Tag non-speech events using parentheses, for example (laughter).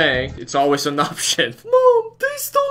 Hey, it's always an (laughs) option. Mom, they stole